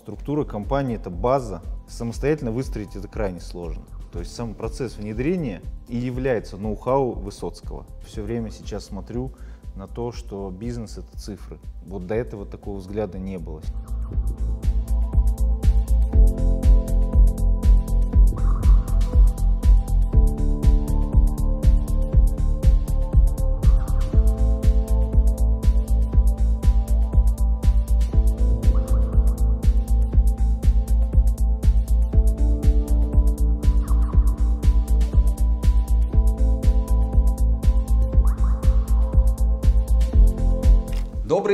Структура компании – это база. Самостоятельно выстроить это крайне сложно. То есть сам процесс внедрения и является ноу-хау Высоцкого. Все время сейчас смотрю на то, что бизнес — это цифры. Вот до этого такого взгляда не было.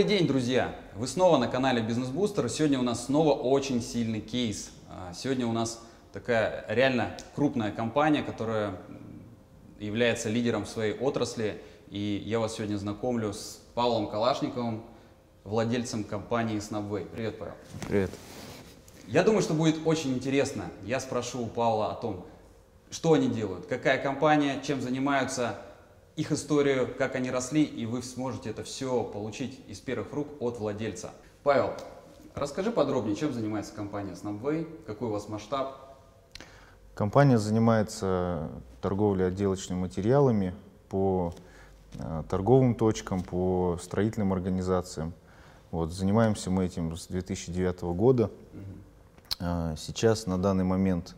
Добрый день, друзья! Вы снова на канале Бизнес Бустер. Сегодня у нас снова очень сильный кейс. А, сегодня у нас такая реально крупная компания, которая является лидером в своей отрасли. И я вас сегодня знакомлю с Павлом Калашниковым, владельцем компании Snapway. Привет, Павел. Привет. Я думаю, что будет очень интересно. Я спрошу у Павла о том, что они делают, какая компания, чем занимаются, их историю, как они росли, и вы сможете это все получить из первых рук от владельца. Павел, расскажи подробнее, чем занимается компания Snapway, какой у вас масштаб? Компания занимается торговлей отделочными материалами по э, торговым точкам, по строительным организациям. Вот, занимаемся мы этим с 2009 года. Э, сейчас на данный момент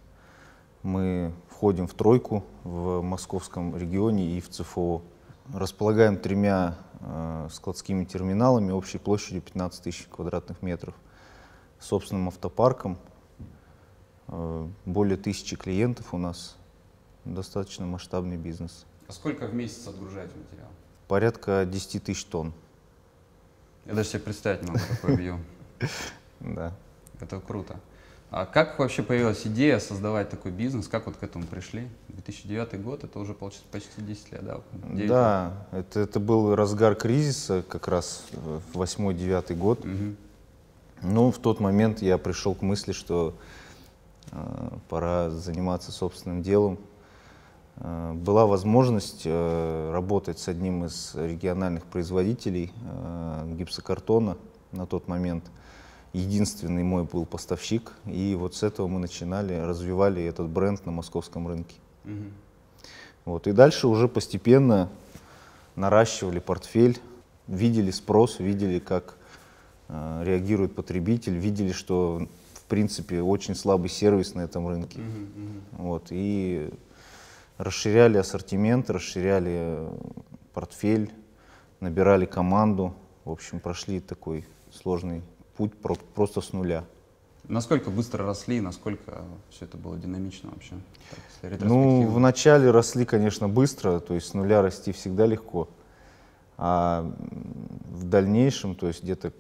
мы входим в тройку в московском регионе и в ЦФО. Располагаем тремя э, складскими терминалами общей площадью 15 тысяч квадратных метров, собственным автопарком, э, более тысячи клиентов у нас, достаточно масштабный бизнес. А сколько в месяц отгружаете материал? Порядка 10 тысяч тонн. Я даже себе представить не могу такой объем. Да. Это круто. А как вообще появилась идея создавать такой бизнес? Как вот к этому пришли? 2009 год, это уже получается почти 10 лет, да? 9 Да, это, это был разгар кризиса, как раз в 8-9 год. Мгм. Ну, в тот момент я пришел к мысли, что э, пора заниматься собственным делом. Э, была возможность э, работать с одним из региональных производителей э, гипсокартона на тот момент. Единственный мой был поставщик, и вот с этого мы начинали, развивали этот бренд на московском рынке. Мгм. Вот. И дальше уже постепенно наращивали портфель, видели спрос, видели, как э, реагирует потребитель, видели, что в принципе очень слабый сервис на этом рынке. Мгм, мгм. Вот. И расширяли ассортимент, расширяли портфель, набирали команду. В общем, прошли такой сложный путь про- просто с нуля. Насколько быстро росли, насколько все это было динамично вообще? Так, Ну, вначале росли, конечно, быстро, то есть с нуля расти всегда легко. А в дальнейшем, то есть где-то к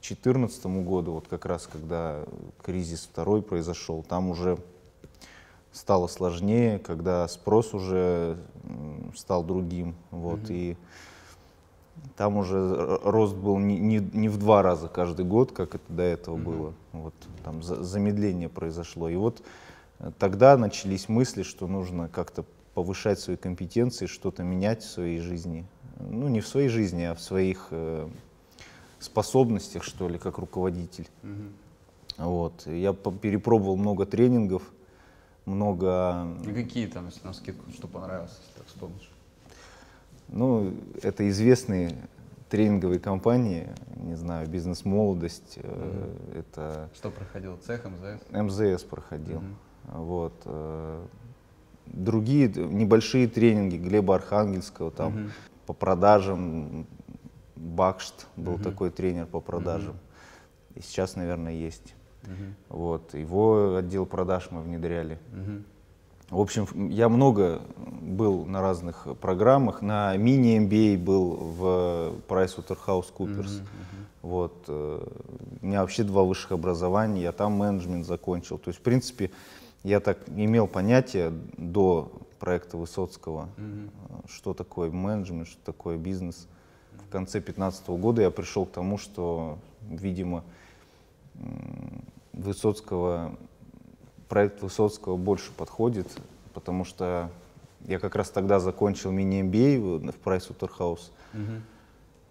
2014 году, вот как раз когда кризис второй произошел, там уже стало сложнее, когда спрос уже стал другим. Вот, Мгм. И там уже р- рост был не, не, не в два раза каждый год, как это до этого Мгм. было. Вот, там за- замедление произошло. И вот э, тогда начались мысли, что нужно как-то повышать свои компетенции, что-то менять в своей жизни. Ну, не в своей жизни, а в своих э, способностях, что ли, как руководитель. Мгм. Вот. Я перепробовал много тренингов, много... И какие там, если на скидку, что понравилось, если так вспомнишь? Ну, это известные тренинговые компании, не знаю, «Бизнес-молодость», э, это Что проходил? Цех, МЗС? МЗС проходил. Мгм. Вот. э, Другие небольшие тренинги Глеба Архангельского там Мгм. по продажам, Бакшт был Мгм. такой тренер по продажам. И сейчас, наверное, есть. Мгм. Вот. Его отдел продаж мы внедряли. Мгм. В общем, я много был на разных программах. На мини-MBA был в PricewaterhouseCoopers. Мгм. Мгм. Вот. э, У меня вообще два высших образования, я там менеджмент закончил. То есть, в принципе, я так имел понятие до проекта Высоцкого, э, что такое менеджмент, что такое бизнес. В конце 2015 года я пришел к тому, что, видимо, Высоцкого, проект Высоцкого больше подходит, потому что я как раз тогда закончил мини-MBA в в Pricewaterhouse. Мгм.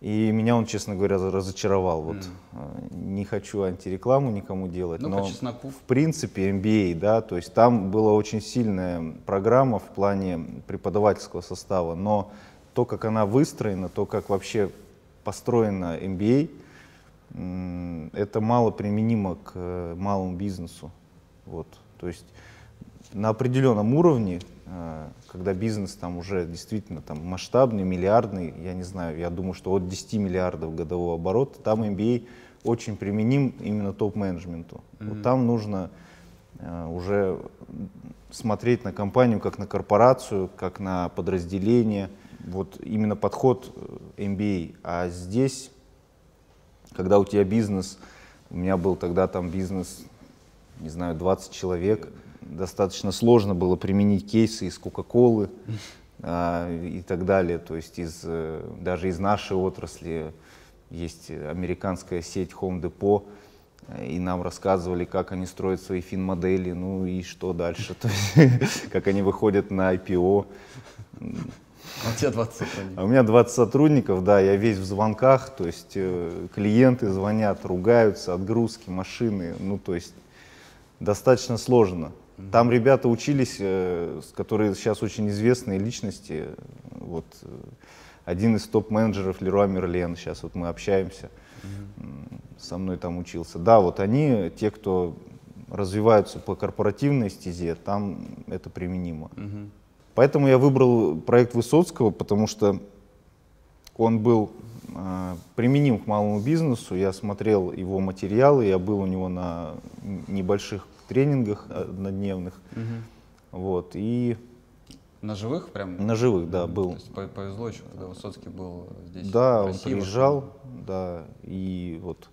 И меня он, честно говоря, разочаровал. Вот. Э, не хочу антирекламу никому делать, Ну, по но чесноку. в принципе MBA, да, то есть там была очень сильная программа в плане преподавательского состава, но то, как она выстроена, то, как вообще построена MBA, это мало применимо к э, малому бизнесу. Вот. То есть на определенном уровне, э, когда бизнес там уже действительно там масштабный, миллиардный, я не знаю, я думаю, что от 10 миллиардов годового оборота, там MBA очень применим именно топ-менеджменту. Вот там нужно э, уже смотреть на компанию как на корпорацию, как на подразделение. Вот именно подход э, MBA. А здесь, когда у тебя бизнес, у меня был тогда там бизнес, не знаю, 20 человек, достаточно сложно было применить кейсы из Кока-Колы а, и так далее. То есть из, э, даже из нашей отрасли есть американская сеть Home Depot, э, и нам рассказывали, как они строят свои фин-модели, ну и что дальше, То есть, как они выходят на IPO. А у тебя 20 сотрудников. А у меня 20 сотрудников, да, я весь в звонках, то есть э, клиенты звонят, ругаются, отгрузки, машины, ну то есть достаточно сложно. Там ребята учились, э, которые сейчас очень известные личности, вот э, один из топ-менеджеров Леруа Мерлен, сейчас вот мы общаемся, со мной там учился. Да, вот они, те, кто развиваются по корпоративной стезе, там это применимо. Поэтому я выбрал проект Высоцкого, потому что он был применим к малому бизнесу. Я смотрел его материалы, я был у него на небольших тренингах однодневных. Мгм. Вот, и На живых прям? на живых, да, Мгм. был. То есть по- повезло еще, когда Высоцкий был здесь. Да, он приезжал, да, и вот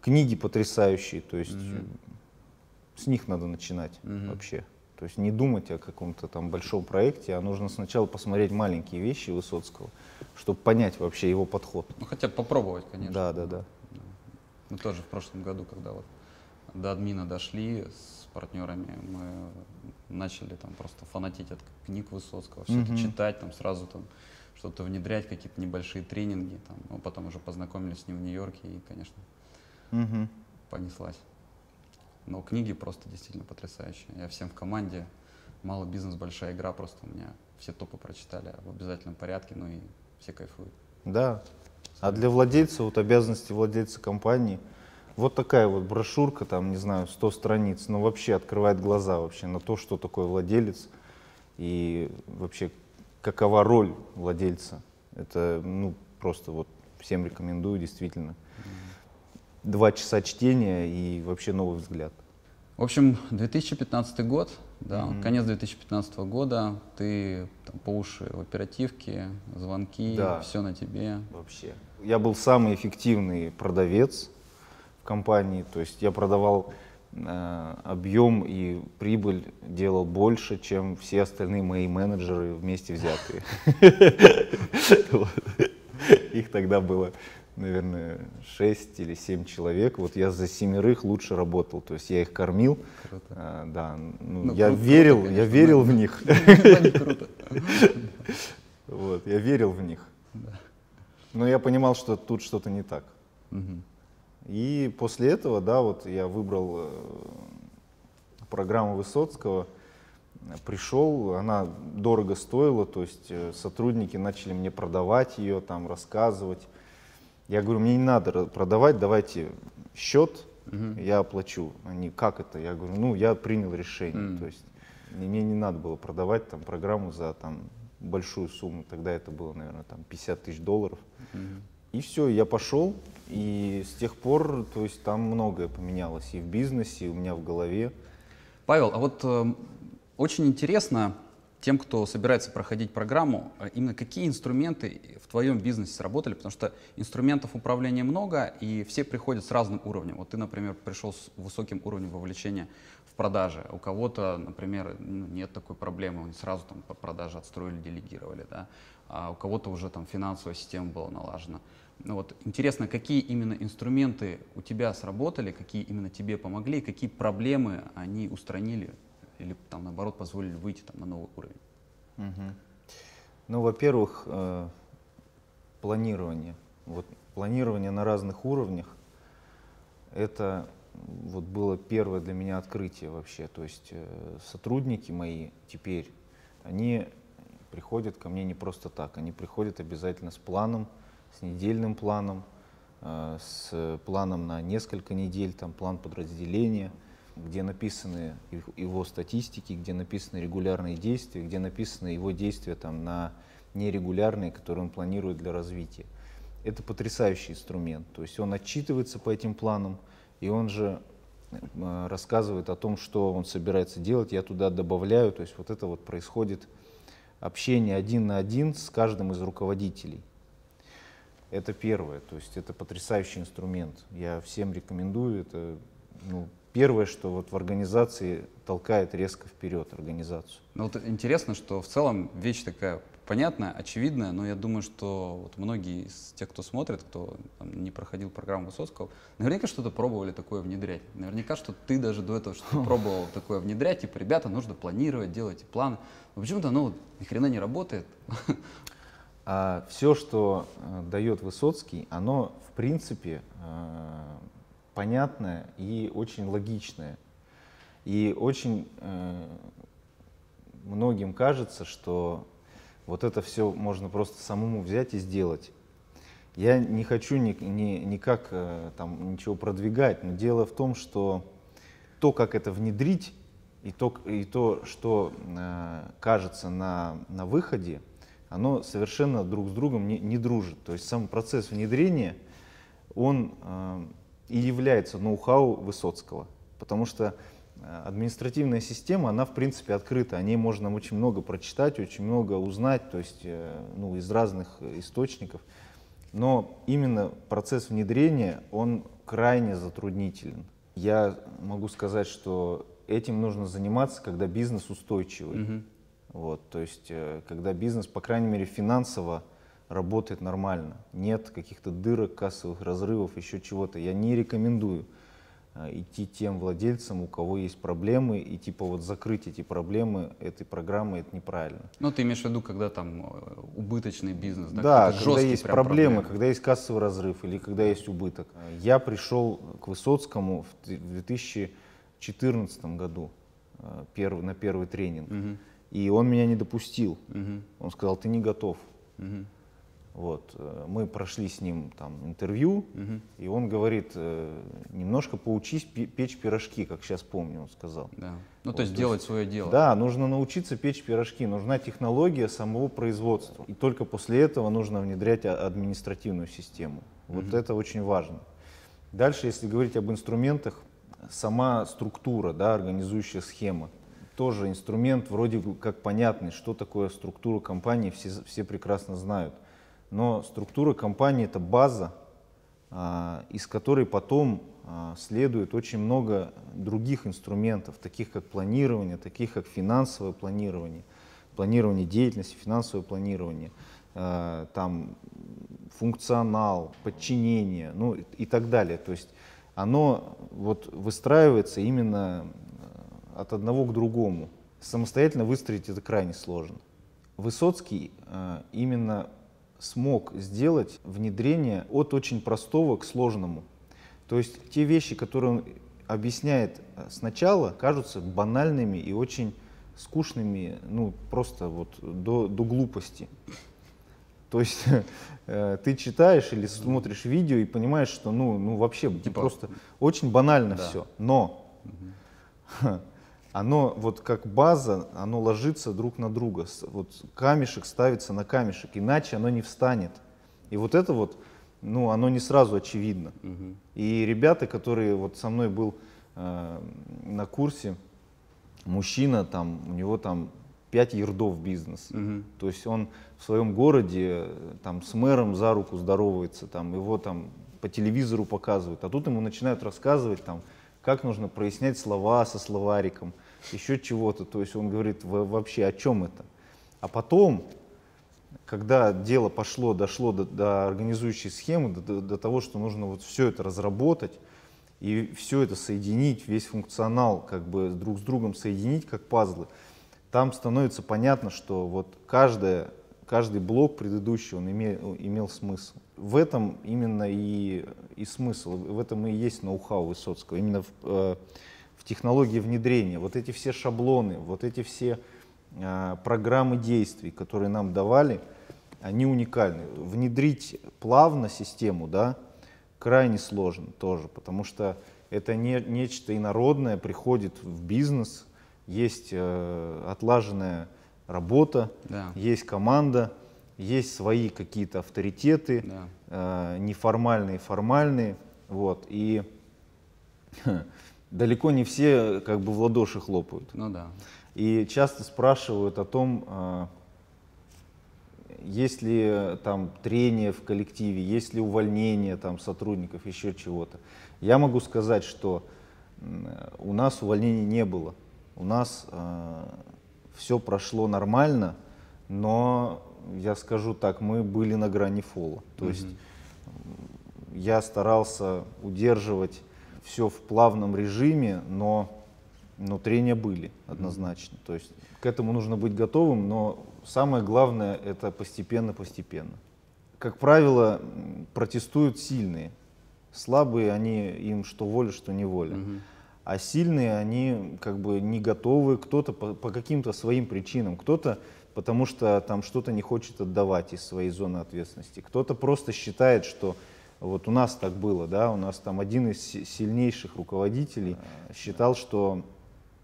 книги потрясающие, то есть Мгм. с них надо начинать Мгм. вообще. То есть не думать о каком-то там большом проекте, а нужно сначала посмотреть маленькие вещи Высоцкого, чтобы понять вообще его подход. Ну, хотя бы попробовать, конечно. Да, да, да. Мы тоже в прошлом году, когда вот до админа дошли с партнерами, мы начали там просто фанатеть от книг Высоцкого, все это Мгм. читать, там сразу там что-то внедрять, какие-то небольшие тренинги, там, ну, потом уже познакомились с ним в Нью-Йорке и, конечно, Мгм. понеслась. Но книги просто действительно потрясающие. Я всем в команде, мало бизнес, большая игра, просто у меня все топы прочитали в обязательном порядке, ну и все кайфуют. Да. А для владельца, вот обязанности владельца компании, вот такая вот брошюрка, там, не знаю, 100 страниц, но вообще открывает глаза вообще на то, что такое владелец и вообще какова роль владельца. Это, ну, просто вот всем рекомендую, действительно. Два часа чтения и вообще новый взгляд. В общем, 2015 год, да, Мгм. конец 2015 года, ты там, по уши в оперативке, звонки, Да. все на тебе. Вообще. Я был самый эффективный продавец в компании, то есть я продавал э, объем и прибыль делал больше, чем все остальные мои менеджеры вместе взятые. Их тогда было, наверное, 6 или 7 человек. Вот я за семерых лучше работал, то есть я их кормил. Круто. А, Да, ну, Ну, я круто, верил, круто, я конечно, верил да. в них. Круто. Вот, я верил в них. Но я понимал, что тут что-то не так. И после этого, да, вот я выбрал э, программу Высоцкого, пришел, она дорого стоила, то есть э, сотрудники начали мне продавать ее, там, рассказывать. Я говорю, мне не надо продавать, давайте счет, Мгм. я оплачу. Они, как это? Я говорю, ну, я принял решение. М. То есть мне не надо было продавать там программу за там большую сумму. Тогда это было, наверное, там 50 тысяч долларов. Мгм. И все, я пошел, и с тех пор, то есть там многое поменялось и в бизнесе, и у меня в голове. Павел, а вот эм, очень интересно тем, кто собирается проходить программу, э, именно какие инструменты в твоем бизнесе сработали, потому что инструментов управления много, и все приходят с разным уровнем. Вот ты, например, пришел с высоким уровнем вовлечения в продаже, у кого-то, например, ну, нет такой проблемы, они сразу там по продаже отстроили, делегировали, да, а у кого-то уже там финансовая система была налажена. Ну вот интересно, какие именно инструменты у тебя сработали, какие именно тебе помогли, какие проблемы они устранили или там наоборот позволили выйти там на новый уровень. Мгм. Ну, во-первых, э, планирование. Вот планирование на разных уровнях. это вот было первое для меня открытие вообще. То есть э, сотрудники мои теперь, они приходят ко мне не просто так, они приходят обязательно с планом, с недельным планом, э, с планом на несколько недель, там план подразделения, где написаны его статистики, где написаны регулярные действия, где написаны его действия там, на нерегулярные, которые он планирует для развития. Это потрясающий инструмент. То есть он отчитывается по этим планам, и он же э, рассказывает о том, что он собирается делать, я туда добавляю, то есть вот это вот происходит общение один на один с каждым из руководителей. Это первое, то есть это потрясающий инструмент. Я всем рекомендую, это ну, первое, что вот в организации толкает резко вперед организацию. Ну вот интересно, что в целом вещь такая понятная, очевидная, но я думаю, что вот многие из тех, кто смотрит, кто там, не проходил программу Высоцкого, наверняка что-то пробовали такое внедрять. Наверняка, что ты даже до этого что-то пробовал такое внедрять, типа, ребята, нужно планировать, делать планы. Но почему-то оно вот, ни хрена не работает. А все, что э, дает Высоцкий, оно в принципе э, понятное и очень логичное. И очень э, многим кажется, что вот это все можно просто самому взять и сделать. Я не хочу ни, ни, никак э, там ничего продвигать, но дело в том, что то, как это внедрить, и то, и то что э, кажется на, на выходе, оно совершенно друг с другом не, не дружит. То есть сам процесс внедрения, он э, и является ноу-хау Высоцкого. Потому что э, административная система, она в принципе открыта, о ней можно очень много прочитать, очень много узнать, то есть э, ну, из разных источников. Но именно процесс внедрения, он крайне затруднителен. Я могу сказать, что этим нужно заниматься, когда бизнес устойчивый. Угу. Вот, то есть, э, когда бизнес, по крайней мере, финансово работает нормально. Нет каких-то дырок, кассовых разрывов, еще чего-то. Я не рекомендую э, идти тем владельцам, у кого есть проблемы, и типа вот закрыть эти проблемы этой программы, это неправильно. Ну, ты имеешь в виду, когда там э, убыточный бизнес, да? Да, когда есть проблемы, проблемы, когда есть кассовый разрыв или когда есть убыток. Я пришел к Высоцкому в 2014 году э, первый, на первый тренинг, угу. и он меня не допустил. Угу. Он сказал, ты не готов. Угу. Вот. Э, мы прошли с ним там интервью, угу. и он говорит, э, немножко поучись печь пирожки, как сейчас помню, он сказал. Да. Ну, вот, то есть делать свое дело. Да, нужно научиться печь пирожки, нужна технология самого производства. И только после этого нужно внедрять административную систему. Вот угу. это очень важно. Дальше, если говорить об инструментах, сама структура, да, организующая схема, тоже инструмент вроде как понятный, что такое структура компании, все, все прекрасно знают. Но структура компании — это база, а, из которой потом а, следует очень много других инструментов, таких как планирование, таких как финансовое планирование, планирование деятельности, финансовое планирование, а, там функционал, подчинение, ну и так далее. То есть оно вот выстраивается именно от одного к другому. Самостоятельно выстроить это крайне сложно. Высоцкий именно смог сделать внедрение от очень простого к сложному. То есть те вещи, которые он объясняет э, сначала, кажутся банальными и очень скучными, ну просто вот до, до глупости. То есть э, ты читаешь или смотришь видео и понимаешь, что ну, ну вообще типа, просто очень банально да. все. Но угу. оно вот как база, оно ложится друг на друга. Вот камешек ставится на камешек, иначе оно не встанет. И вот это вот, ну, оно не сразу очевидно. Угу. И ребята, которые вот со мной был э, на курсе, мужчина там, у него там 5 ердов бизнес. Угу. То есть он в своем городе там с мэром за руку здоровается, там его там по телевизору показывают, а тут ему начинают рассказывать там, как нужно прояснять слова со словариком, еще чего-то. То есть он говорит, вообще о чем это? А потом, когда дело пошло, дошло до, до организующей схемы, до, до того, что нужно вот все это разработать и все это соединить, весь функционал как бы друг с другом соединить, как пазлы, там становится понятно, что вот каждая каждый блок предыдущий, он имел, имел смысл. В этом именно и, и смысл, в этом и есть ноу-хау Высоцкого, именно в, э, в технологии внедрения. Вот эти все шаблоны, вот эти все э, программы действий, которые нам давали, они уникальны. Внедрить плавно систему, да, крайне сложно тоже, потому что это не, нечто инородное, приходит в бизнес, есть э, отлаженная работа, да. есть команда, есть свои какие-то авторитеты, да. э, неформальные, формальные, вот, и далеко не все как бы в ладоши хлопают. Ну да. И часто спрашивают о том, э, есть ли там трение в коллективе, есть ли увольнение там сотрудников, еще чего-то. Я могу сказать, что у нас увольнений не было. У нас э, все прошло нормально, но я скажу так, мы были на грани фола. То mm-hmm. есть я старался удерживать все в плавном режиме, но, но трения были однозначно. Mm-hmm. То есть к этому нужно быть готовым, но самое главное это постепенно-постепенно. Как правило, протестуют сильные. Слабые, они им что воля, что не воля. Mm-hmm а сильные, они как бы не готовы, кто-то по, по каким-то своим причинам, кто-то потому что там что-то не хочет отдавать из своей зоны ответственности, кто-то просто считает, что вот у нас так было, да, у нас там один из сильнейших руководителей считал, что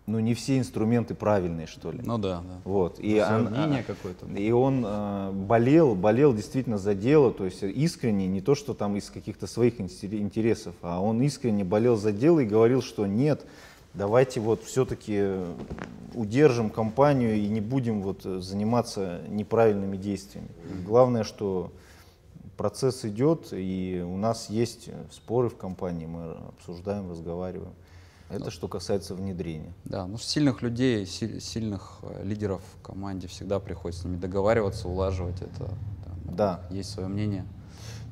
ну не все инструменты правильные, что ли. Ну да, да. Вот. И он, мнение какое-то. И он э, болел, болел действительно за дело, то есть искренне, не то, что там из каких-то своих интересов, а он искренне болел за дело и говорил, что нет, давайте вот все-таки удержим компанию и не будем вот заниматься неправильными действиями. Главное, что процесс идет, и у нас есть споры в компании, мы обсуждаем, разговариваем. Это ну, что касается внедрения. Да, ну сильных людей, сильных э, лидеров в команде всегда приходится с ними договариваться, улаживать это. Да. да. Есть свое мнение.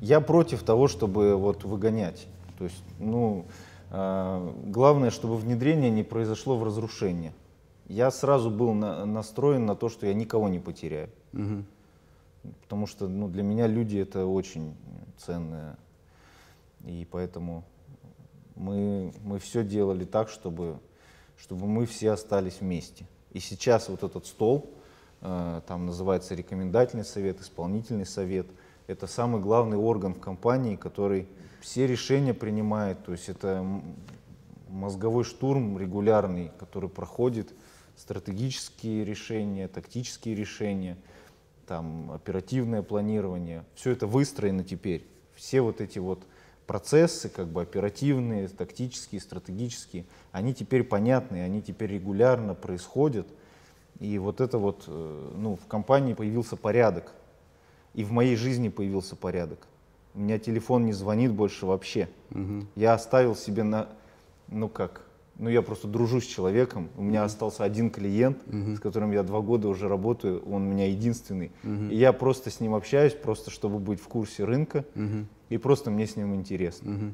Я против того, чтобы вот выгонять. То есть, ну, э, главное, чтобы внедрение не произошло в разрушение. Я сразу был на, настроен на то, что я никого не потеряю. Угу. Потому что ну, для меня люди это очень ценное. И поэтому мы, мы все делали так, чтобы, чтобы мы все остались вместе. И сейчас вот этот стол, э, там называется рекомендательный совет, исполнительный совет, это самый главный орган в компании, который все решения принимает. То есть это мозговой штурм регулярный, который проходит стратегические решения, тактические решения, там, оперативное планирование. Все это выстроено теперь. Все вот эти вот процессы, как бы оперативные, тактические, стратегические, они теперь понятны, они теперь регулярно происходят. И вот это вот, э, ну, в компании появился порядок. И в моей жизни появился порядок. У меня телефон не звонит больше вообще. Угу. Я оставил себе на, ну как, ну я просто дружу с человеком. У меня mm остался один клиент, mm с которым я два года уже работаю, он у меня единственный. mm И я просто с ним общаюсь, просто чтобы быть в курсе рынка, mm и просто мне с ним интересно. mm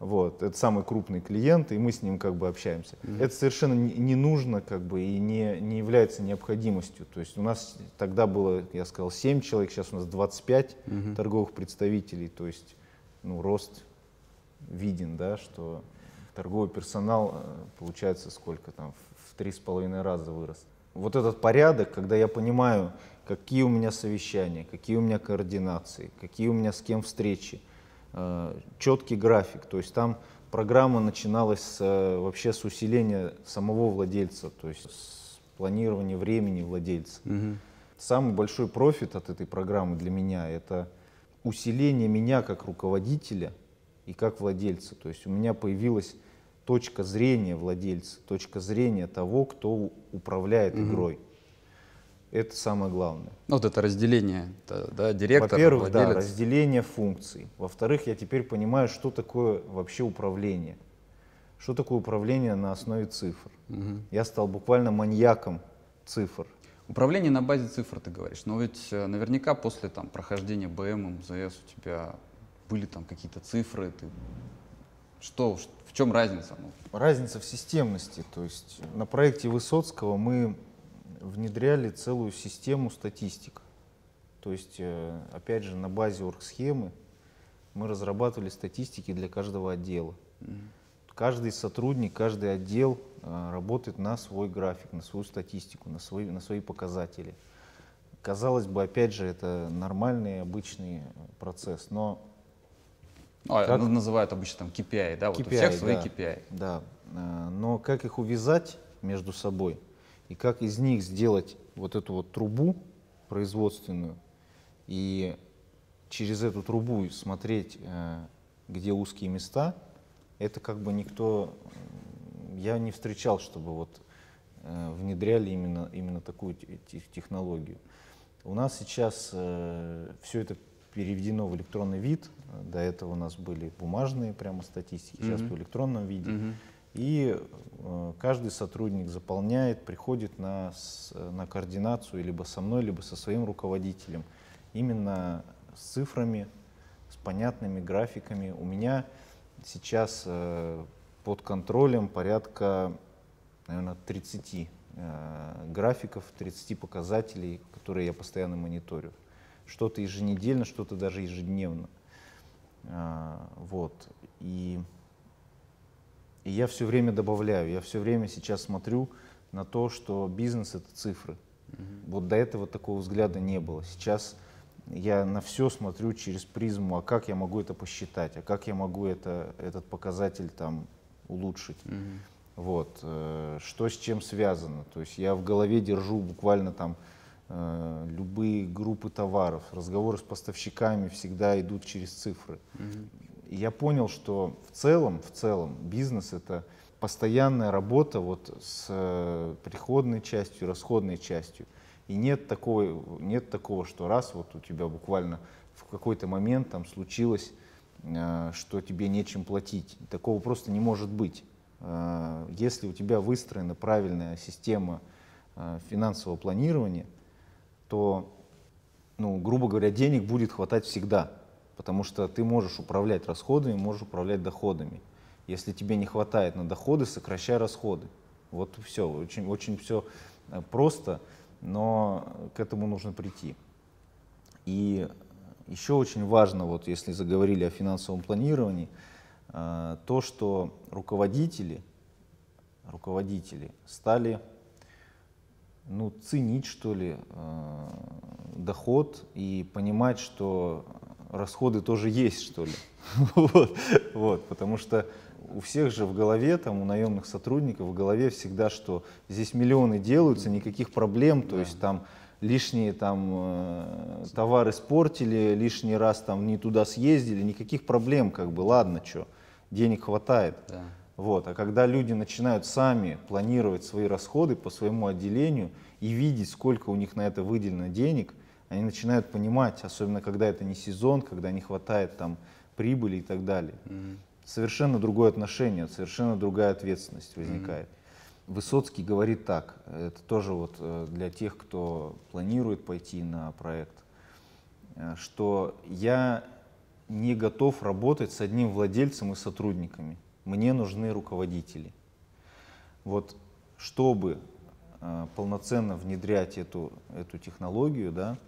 Вот, это самый крупный клиент, и мы с ним как бы общаемся. mm Это совершенно не нужно как бы и не, не является необходимостью. То есть у нас тогда было, я сказал, 7 человек, сейчас у нас 25 mm торговых представителей, то есть ну, рост виден, да, что торговый персонал, э, получается, сколько там, в три с половиной раза вырос. Вот этот порядок, когда я понимаю, какие у меня совещания, какие у меня координации, какие у меня с кем встречи, э, четкий график, то есть там программа начиналась с, э, вообще с усиления самого владельца, то есть с планирования времени владельца. Угу. Самый большой профит от этой программы для меня это усиление меня как руководителя и как владельца. То есть у меня появилась точка зрения владельца, точка зрения того, кто управляет угу. игрой. Это самое главное. Ну, вот это разделение, да, директор, Во-первых, да, разделение функций. Во-вторых, я теперь понимаю, что такое вообще управление. Что такое управление на основе цифр. Угу. Я стал буквально маньяком цифр. Управление на базе цифр, ты говоришь. Но ведь э, наверняка после там, прохождения БМ, МЗС у тебя были там какие-то цифры. Ты... Что, в чем разница? Разница в системности. То есть на проекте Высоцкого мы внедряли целую систему статистик. То есть, э, опять же, на базе оргсхемы мы разрабатывали статистики для каждого отдела. Каждый сотрудник, каждый отдел э, работает на свой график, на свою статистику, на свои, на свои показатели. Казалось бы, опять же, это нормальный, обычный процесс, но... А, как... Называют обычно там KPI, да? Вот KPI, у всех свои да, KPI. Да, э, но как их увязать между собой и как из них сделать вот эту вот трубу производственную и через эту трубу смотреть, э, где узкие места, это как бы никто, я не встречал, чтобы вот э, внедряли именно, именно такую технологию. У нас сейчас все это переведено в электронный вид. До этого у нас были бумажные прямо статистики, сейчас в электронном виде. И э, каждый сотрудник заполняет, приходит на, на координацию либо со мной, либо со своим руководителем. Именно с цифрами, с понятными графиками. У меня сейчас э, под контролем порядка, наверное, 30 э, графиков, 30 показателей, которые я постоянно мониторю. Что-то еженедельно, что-то даже ежедневно. Э, вот. И, и я все время добавляю, я все время сейчас смотрю на то, что бизнес это цифры. Mm-hmm. Вот до этого такого взгляда не было. Сейчас я на все смотрю через призму, а как я могу это посчитать, а как я могу это, этот показатель там улучшить. Mm-hmm. Вот, э, что с чем связано. То есть я в голове держу буквально там любые группы товаров, разговоры с поставщиками всегда идут через цифры. И я понял, что в целом, в целом бизнес это постоянная работа вот с э, приходной частью, расходной частью. И нет такого, нет такого, что раз вот у тебя буквально в какой-то момент там случилось, э, что тебе нечем платить. Такого просто не может быть. Э, если у тебя выстроена правильная система э, финансового планирования, то, ну, грубо говоря, денег будет хватать всегда, потому что ты можешь управлять расходами, можешь управлять доходами. Если тебе не хватает на доходы, сокращай расходы. Вот все, очень, очень все просто но к этому нужно прийти. И еще очень важно, вот если заговорили о финансовом планировании, э, то, что руководители, руководители стали ну, ценить, что ли, э, доход и понимать, что расходы тоже есть, что ли. вот, вот, потому что у всех же в голове, там, у наемных сотрудников в голове всегда, что здесь миллионы делаются, никаких проблем, то да. есть там лишние там э, товары испортили, лишний раз там не туда съездили, никаких проблем, как бы, ладно, что, денег хватает. Да. Вот. А когда люди начинают сами планировать свои расходы по своему отделению и видеть, сколько у них на это выделено денег, они начинают понимать, особенно когда это не сезон, когда не хватает там прибыли и так далее. Mm-hmm совершенно другое отношение, совершенно другая ответственность возникает. Mm-hmm. Высоцкий говорит так, это тоже вот э, для тех, кто планирует пойти на проект, э, что я не готов работать с одним владельцем и сотрудниками. Мне нужны руководители. Вот чтобы э, полноценно внедрять эту, эту технологию, да,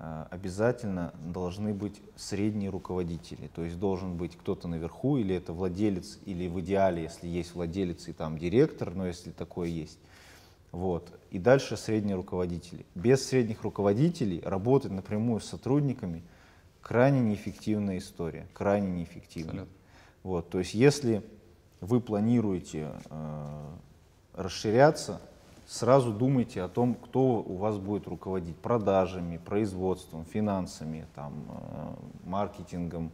Э, обязательно должны быть средние руководители. То есть должен быть кто-то наверху, или это владелец, или в идеале, если есть владелец и там директор, но если такое есть. Вот. И дальше средние руководители. Без средних руководителей работать напрямую с сотрудниками крайне неэффективная история, крайне неэффективная. Вот. То есть если вы планируете э, расширяться, сразу думайте о том, кто у вас будет руководить продажами, производством, финансами, там, э, маркетингом,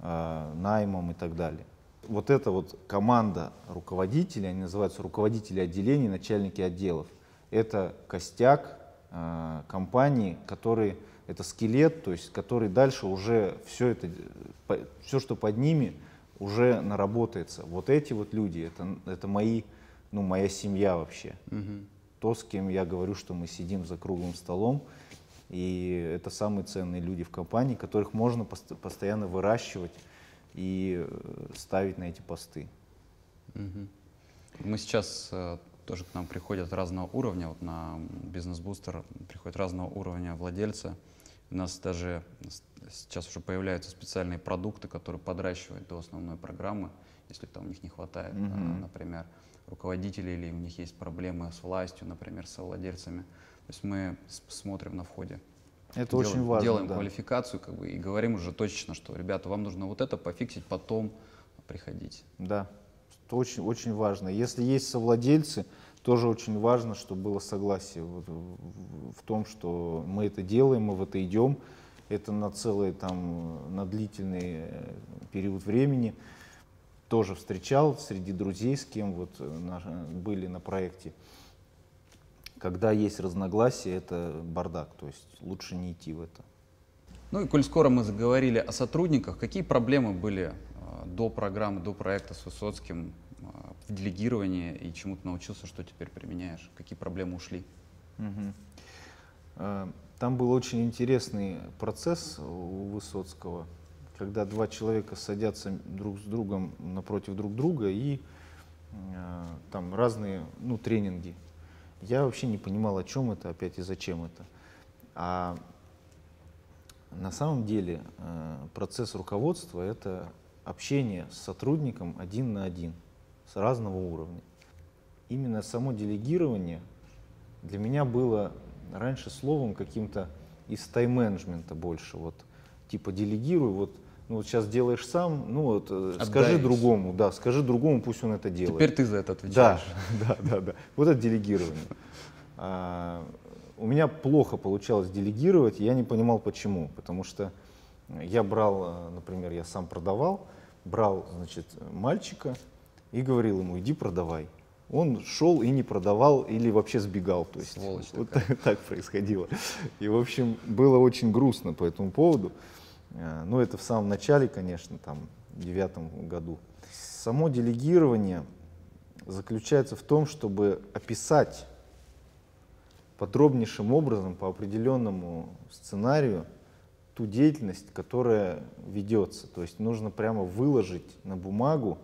э, наймом и так далее. Вот эта вот команда руководителей, они называются руководители отделений, начальники отделов, это костяк э, компании, который, это скелет, то есть который дальше уже все это, все, что под ними, уже наработается. Вот эти вот люди, это, это мои ну, моя семья вообще. Угу. То, с кем я говорю, что мы сидим за круглым столом, и это самые ценные люди в компании, которых можно пост постоянно выращивать и э, ставить на эти посты. Угу. Мы сейчас э, тоже к нам приходят разного уровня. Вот на бизнес-бустер приходят разного уровня владельцы. У нас даже сейчас уже появляются специальные продукты, которые подращивают до основной программы, если там у них не хватает, mm-hmm. например, руководителей или у них есть проблемы с властью, например, с владельцами. То есть мы смотрим на входе. Это делаем, очень важно. Делаем да. квалификацию как бы, и говорим уже точно, что, ребята, вам нужно вот это пофиксить, потом приходить. Да, это очень, очень важно. Если есть совладельцы, тоже очень важно, чтобы было согласие в, в, том, что мы это делаем, мы в это идем. Это на целый там, на длительный э, период времени. Тоже встречал среди друзей, с кем вот э, на, были на проекте. Когда есть разногласия, это бардак, то есть лучше не идти в это. Ну и коль скоро мы заговорили о сотрудниках, какие проблемы были э, до программы, до проекта с Высоцким в делегировании и чему ты научился, что теперь применяешь? Какие проблемы ушли? Угу. Там был очень интересный процесс у Высоцкого, когда два человека садятся друг с другом напротив друг друга и э, там разные ну, тренинги. Я вообще не понимал, о чем это опять и зачем это. А на самом деле э, процесс руководства — это общение с сотрудником один на один — с разного уровня. Именно само делегирование для меня было раньше словом каким-то из тайм-менеджмента больше. Вот, типа делегируй, вот, ну вот сейчас делаешь сам, ну вот э, Отдай скажи другому, да, скажи другому, пусть он это делает. Теперь ты за это отвечаешь. Да, да, да, да. Вот это делегирование. А, у меня плохо получалось делегировать, я не понимал почему, потому что я брал, э, например, я сам продавал, брал, значит, мальчика, и говорил ему, иди продавай. Он шел и не продавал или вообще сбегал. То есть Сволочь вот так, так происходило. И, в общем, было очень грустно по этому поводу. Э, ну, это в самом начале, конечно, там, в девятом году. Само делегирование заключается в том, чтобы описать подробнейшим образом по определенному сценарию ту деятельность, которая ведется. То есть нужно прямо выложить на бумагу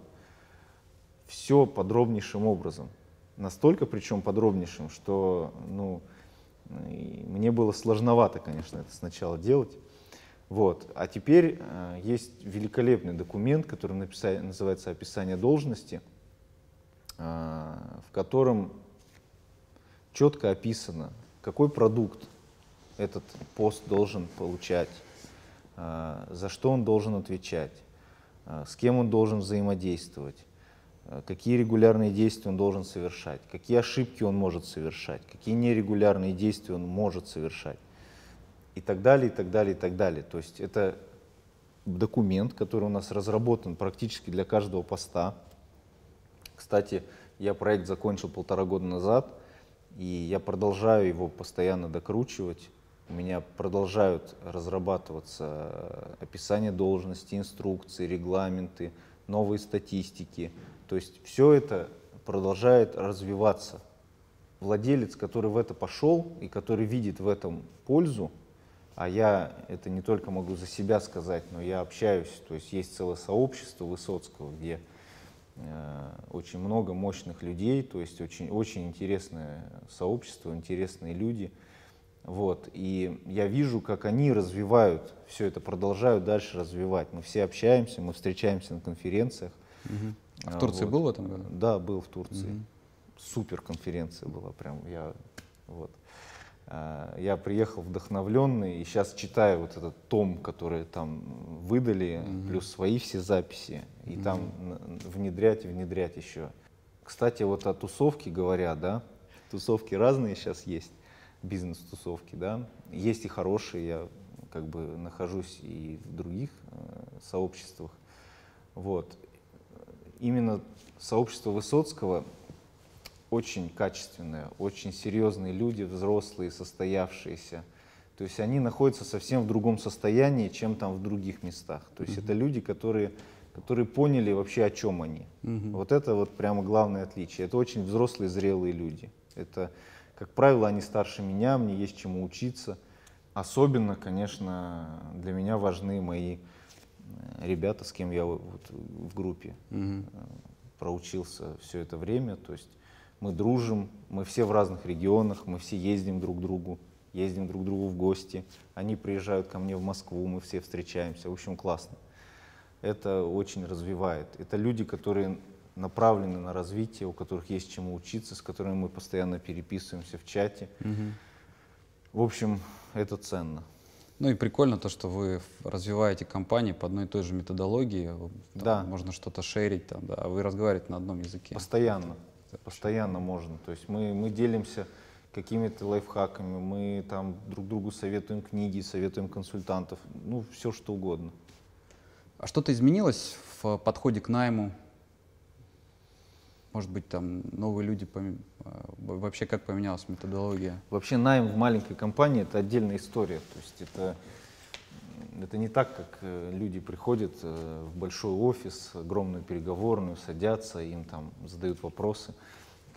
все подробнейшим образом. Настолько причем подробнейшим, что ну, мне было сложновато, конечно, это сначала делать. Вот. А теперь э, есть великолепный документ, который написали, называется «Описание должности», э, в котором четко описано, какой продукт этот пост должен получать, э, за что он должен отвечать, э, с кем он должен взаимодействовать, какие регулярные действия он должен совершать, какие ошибки он может совершать, какие нерегулярные действия он может совершать и так далее, и так далее, и так далее. То есть это документ, который у нас разработан практически для каждого поста. Кстати, я проект закончил полтора года назад, и я продолжаю его постоянно докручивать. У меня продолжают разрабатываться описание должности, инструкции, регламенты, новые статистики, то есть все это продолжает развиваться. Владелец, который в это пошел и который видит в этом пользу, а я это не только могу за себя сказать, но я общаюсь, то есть есть целое сообщество Высоцкого, где э, очень много мощных людей, то есть очень, очень интересное сообщество, интересные люди. Вот. И я вижу, как они развивают все это, продолжают дальше развивать. Мы все общаемся, мы встречаемся на конференциях. Угу. А в Турции вот. был в этом году? Да, был в Турции. Угу. Супер конференция была, прям я вот. А, я приехал вдохновленный и сейчас читаю вот этот том, который там выдали, угу. плюс свои все записи, и угу. там внедрять и внедрять еще. Кстати, вот о тусовке говоря, да, тусовки разные сейчас есть, бизнес-тусовки, да, есть и хорошие, я как бы нахожусь и в других э, сообществах, вот именно сообщество Высоцкого очень качественное, очень серьезные люди, взрослые, состоявшиеся. То есть они находятся совсем в другом состоянии, чем там в других местах. То есть mm-hmm. это люди, которые, которые поняли вообще, о чем они. Mm-hmm. Вот это вот прямо главное отличие. Это очень взрослые, зрелые люди. Это, как правило, они старше меня, мне есть чему учиться. Особенно, конечно, для меня важны мои ребята, с кем я вот в группе угу. проучился все это время. То есть мы дружим, мы все в разных регионах, мы все ездим друг к другу, ездим друг к другу в гости. Они приезжают ко мне в Москву, мы все встречаемся. В общем, классно. Это очень развивает. Это люди, которые направлены на развитие, у которых есть чему учиться, с которыми мы постоянно переписываемся в чате. Мгм. В общем, это ценно. Ну и прикольно то, что вы развиваете компании по одной и той же методологии. Там Да. Можно что-то шерить, там, да, а вы разговариваете на одном языке. Постоянно. Постоянно можно. То есть мы, мы делимся какими-то лайфхаками, мы там друг другу советуем книги, советуем консультантов, ну, все что угодно. А что-то изменилось в подходе к найму? Может быть, там новые люди, пом- э, вообще как поменялась методология? Вообще найм в маленькой компании это отдельная история. То есть это, это не так, как э, люди приходят э, в большой офис, огромную переговорную, садятся, им там задают вопросы.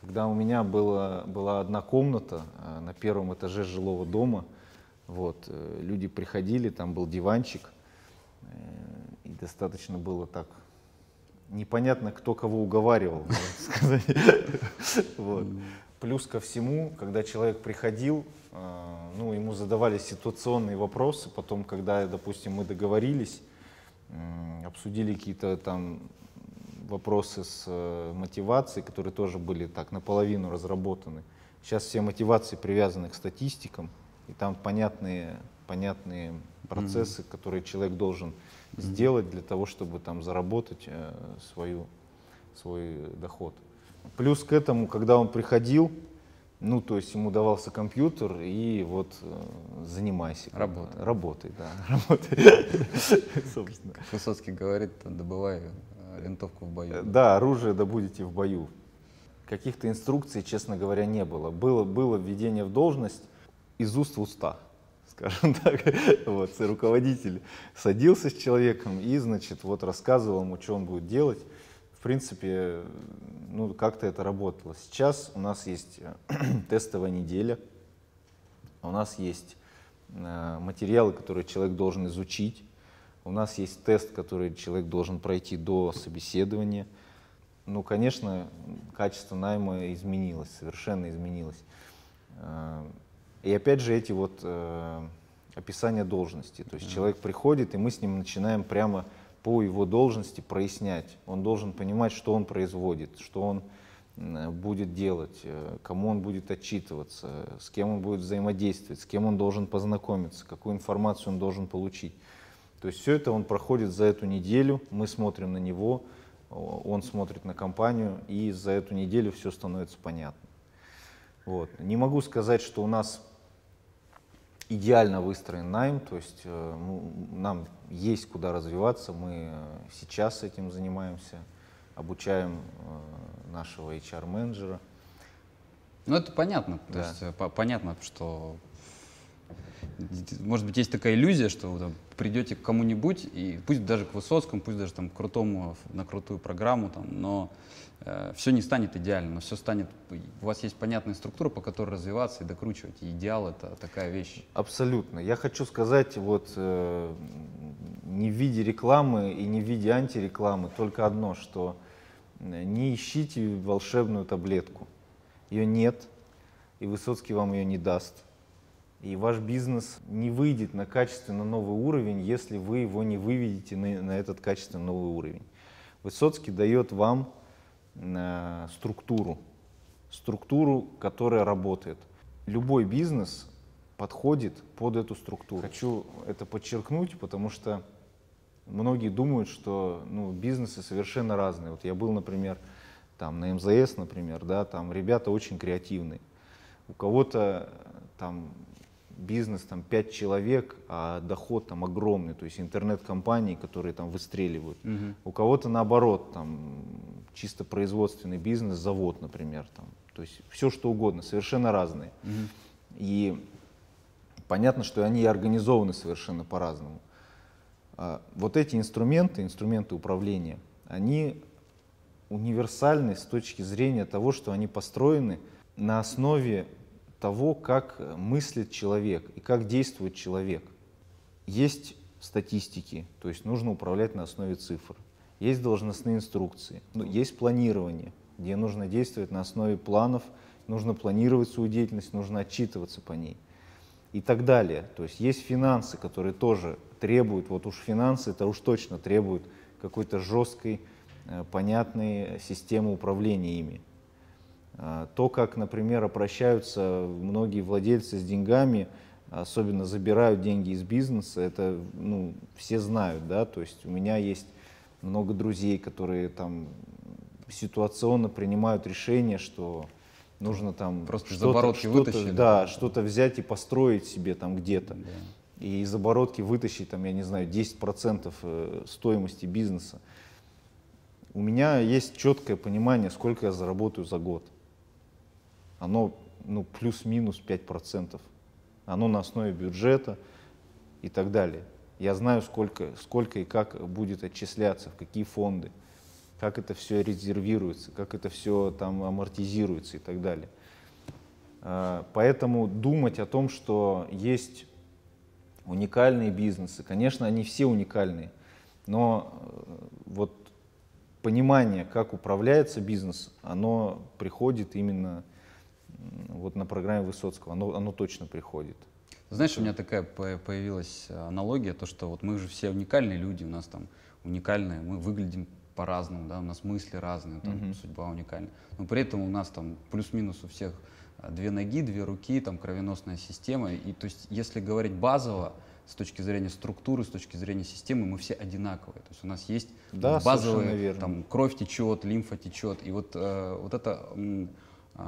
Когда у меня была, была одна комната э, на первом этаже жилого дома, вот, люди приходили, там был диванчик, и достаточно было так непонятно, кто кого уговаривал, сказать. Плюс ко всему, когда человек приходил, э, ну, ему задавали ситуационные вопросы, потом, когда, допустим, мы договорились, обсудили какие-то там вопросы с э, мотивацией, которые тоже были так наполовину разработаны. Сейчас все мотивации привязаны к статистикам, и там понятные, понятные процессы, которые человек должен сделать для того, чтобы там заработать э, свою, свой доход. Плюс к этому, когда он приходил, ну, то есть ему давался компьютер, и вот э, занимайся. Работай. Работай, да, работай. Собственно. Как Высоцкий говорит, добывай э, винтовку в бою. Э, Да, оружие добудете в бою. Каких-то инструкций, честно говоря, не было. Было, было введение в должность из уст в уста, скажем так. Вот, и руководитель садился с человеком и, значит, вот рассказывал ему, что он будет делать. В принципе, ну, как-то это работало. Сейчас у нас есть э, тестовая неделя, у нас есть э, материалы, которые человек должен изучить, у нас есть тест, который человек должен пройти до собеседования. Ну, конечно, качество найма изменилось, совершенно изменилось. И опять же эти вот э, описания должности. То есть человек приходит, и мы с ним начинаем прямо по его должности прояснять. Он должен понимать, что он производит, что он будет делать, э, кому он будет отчитываться, с кем он будет взаимодействовать, с кем он должен познакомиться, какую информацию он должен получить. То есть все это он проходит за эту неделю, мы смотрим на него, он смотрит на компанию, и за эту неделю все становится понятно. Вот. Не могу сказать, что у нас идеально выстроен найм, то есть э, нам есть куда развиваться, мы э, сейчас этим занимаемся, обучаем э, нашего HR-менеджера. Ну, это понятно. То Да. есть э, по- понятно, что может быть есть такая иллюзия, что там придете к кому-нибудь, и пусть даже к Высоцкому, пусть даже там к крутому, на крутую программу, там, но все не станет идеальным, но все станет, у вас есть понятная структура, по которой развиваться и докручивать. И идеал это такая вещь. Абсолютно. Я хочу сказать, вот э, не в виде рекламы и не в виде антирекламы, только одно, что э, не ищите волшебную таблетку. Ее нет, и Высоцкий вам ее не даст. И ваш бизнес не выйдет на качественно новый уровень, если вы его не выведете на, на этот качественно новый уровень. Высоцкий дает вам э, структуру, структуру, которая работает. Любой бизнес подходит под эту структуру. Хочу это подчеркнуть, потому что многие думают, что ну, бизнесы совершенно разные. Вот я был, например, там на МЗС, например, да, там ребята очень креативные. У кого-то э, там бизнес там 5 человек, а доход там огромный, то есть интернет-компании, которые там выстреливают. У кого-то наоборот, там чисто производственный бизнес, завод, например, там, то есть все что угодно, совершенно разные. И понятно, что они организованы совершенно по-разному. А Вот эти инструменты, инструменты управления, они универсальны с точки зрения того, что они построены на основе того, как мыслит человек и как действует человек. Есть статистики, то есть нужно управлять на основе цифр. Есть должностные инструкции, ну, есть планирование. где нужно действовать на основе планов, нужно планировать свою деятельность, нужно отчитываться по ней и так далее. То есть есть финансы, которые тоже требуют, вот уж финансы, это уж точно требуют какой-то жесткой, э, понятной системы управления ими. А, то, как, например, обращаются многие владельцы с деньгами, особенно забирают деньги из бизнеса, это ну, все знают, да, то есть у меня есть много друзей, которые там ситуационно принимают решение, что нужно там просто из оборотки что вытащить, да, что-то взять и построить себе там где-то. Да. И из оборотки вытащить там, я не знаю, 10% э, стоимости бизнеса. У меня есть четкое понимание, сколько я заработаю за год. Оно ну, плюс-минус 5%. Оно на основе бюджета и так далее. Я знаю, сколько, сколько и как будет отчисляться, в какие фонды как это все резервируется, как это все там амортизируется и так далее. А, поэтому думать о том, что есть уникальные бизнесы, конечно, они все уникальные, но э, вот понимание, как управляется бизнес, оно приходит именно вот на программе Высоцкого, оно, оно точно приходит. Знаешь, у меня такая появилась аналогия, то, что вот мы же все уникальные люди, у нас там уникальные, мы выглядим по-разному, да, у нас мысли разные, там, mm-hmm. судьба уникальна. Но при этом у нас там плюс-минус у всех две ноги, две руки, там кровеносная система. И то есть, если говорить базово, с точки зрения структуры, с точки зрения системы, мы все одинаковые. То есть у нас есть да, базовые, там кровь течет, лимфа течет. И вот, э, вот это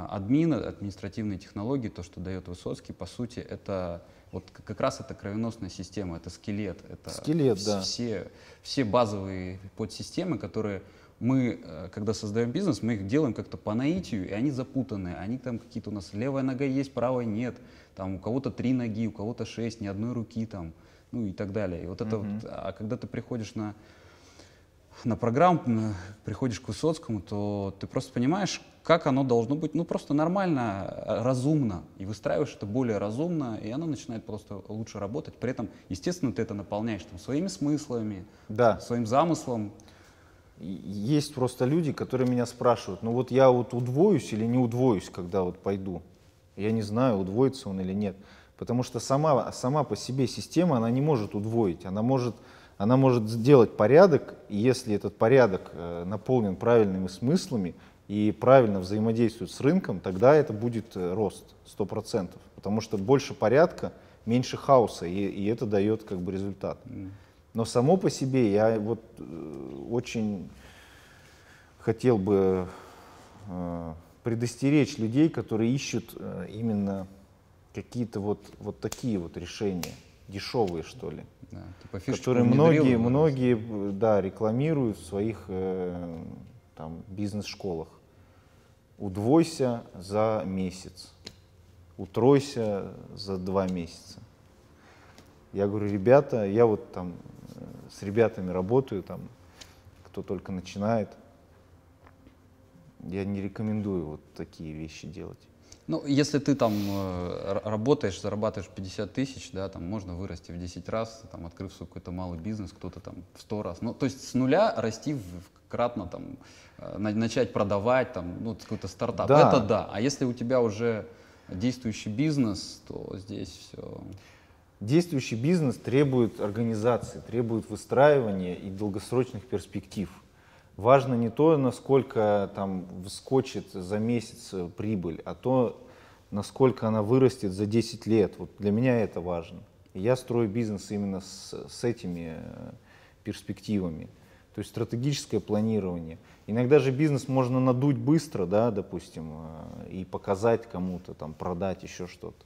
админ, административные технологии, то, что дает Высоцкий, по сути, это вот как раз это кровеносная система, это скелет, это скелет, вс- да. все, все базовые подсистемы, которые мы, э, когда создаем бизнес, мы их делаем как-то по наитию, и они запутанные. Они там какие-то у нас левая нога есть, правая нет. Там у кого-то три ноги, у кого-то шесть, ни одной руки там, ну и так далее. И вот это uh-huh. вот, а когда ты приходишь на на программу, приходишь к Высоцкому, то ты просто понимаешь, как оно должно быть, ну просто нормально, э, разумно, и выстраиваешь это более разумно, и оно начинает просто лучше работать. При этом, естественно, ты это наполняешь там, своими смыслами, да. своим замыслом. Есть просто люди, которые меня спрашивают, ну вот я вот удвоюсь или не удвоюсь, когда вот пойду. Я не знаю, удвоится он или нет. Потому что сама, сама по себе система, она не может удвоить, она может она может сделать порядок, если этот порядок э, наполнен правильными смыслами и правильно взаимодействует с рынком, тогда это будет э, рост 100%, потому что больше порядка, меньше хаоса, и, и это дает как бы результат. Но само по себе я вот э, очень хотел бы предостеречь людей, которые ищут именно какие-то вот, вот такие вот решения дешевые, что ли. Да, типа которые многие, многие да, рекламируют в своих э, там, бизнес-школах. Удвойся за месяц, утройся за два месяца. Я говорю, ребята, я вот там э, с ребятами работаю, там, кто только начинает. Я не рекомендую вот такие вещи делать. Ну, если ты там э, работаешь, зарабатываешь 50 тысяч, да, там можно вырасти в 10 раз, там, открыв свой какой-то малый бизнес, кто-то там в 100 раз. Ну, то есть с нуля расти в, кратно, там, э, начать продавать, там, ну, какой-то стартап. Да. Это да. А если у тебя уже действующий бизнес, то здесь все... Действующий бизнес требует организации, требует выстраивания и долгосрочных перспектив. Важно не то, насколько там вскочит за месяц прибыль, а то, насколько она вырастет за 10 лет. Вот для меня это важно. Я строю бизнес именно с, с этими э, перспективами. То есть стратегическое планирование. Иногда же бизнес можно надуть быстро, да, допустим, э, и показать кому-то, там, продать еще что-то.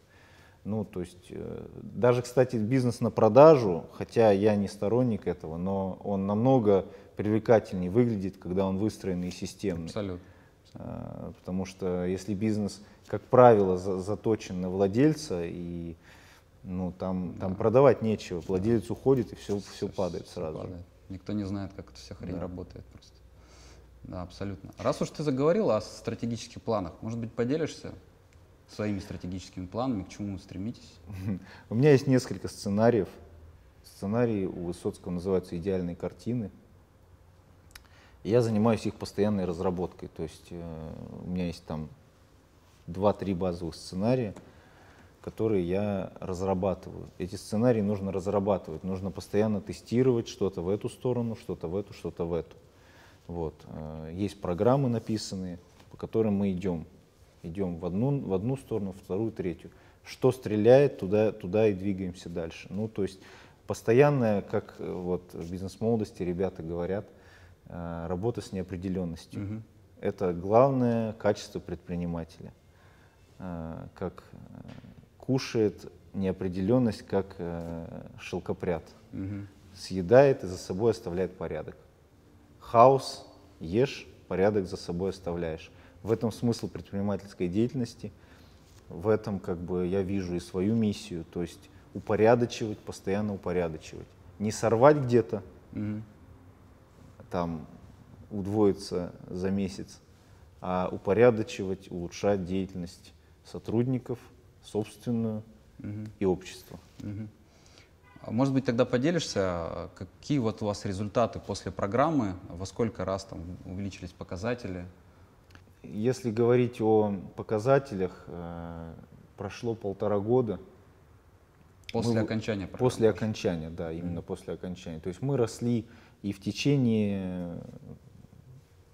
Ну, то есть, э, даже, кстати, бизнес на продажу, хотя я не сторонник этого, но он намного привлекательнее выглядит, когда он выстроенный и системный. Абсолютно. А, потому что если бизнес, как правило, за, заточен на владельца, и ну, там, да. там продавать нечего, владелец уходит, и все, все, все падает все сразу. Падает. Никто не знает, как эта вся хрень да. работает просто. Да, абсолютно. Раз уж ты заговорил о стратегических планах, может быть, поделишься своими стратегическими планами, к чему вы стремитесь? У меня есть несколько сценариев. Сценарии у Высоцкого называются «Идеальные картины». Я занимаюсь их постоянной разработкой. То есть э, у меня есть там 2-3 базовых сценария, которые я разрабатываю. Эти сценарии нужно разрабатывать, нужно постоянно тестировать что-то в эту сторону, что-то в эту, что-то в эту. Вот. Э, есть программы написанные, по которым мы идем. Идем в одну, в одну сторону, в вторую, третью. Что стреляет, туда, туда и двигаемся дальше. Ну, то есть постоянная, как э, вот в бизнес-молодости ребята говорят, работа с неопределенностью. Угу. Это главное качество предпринимателя. Э, как кушает неопределенность, как шелкопряд. Угу. Съедает и за собой оставляет порядок. Хаос ешь, порядок за собой оставляешь. В этом смысл предпринимательской деятельности. В этом как бы я вижу и свою миссию. То есть упорядочивать, постоянно упорядочивать. Не сорвать где-то, угу. Там удвоиться за месяц, а упорядочивать, улучшать деятельность сотрудников, собственную угу. и общество. Угу. Может быть, тогда поделишься, какие вот у вас результаты после программы, во сколько раз там увеличились показатели? Если говорить о показателях, э, прошло полтора года, После мы, окончания программы? После окончания, да, именно mm. после окончания. То есть мы росли и в течение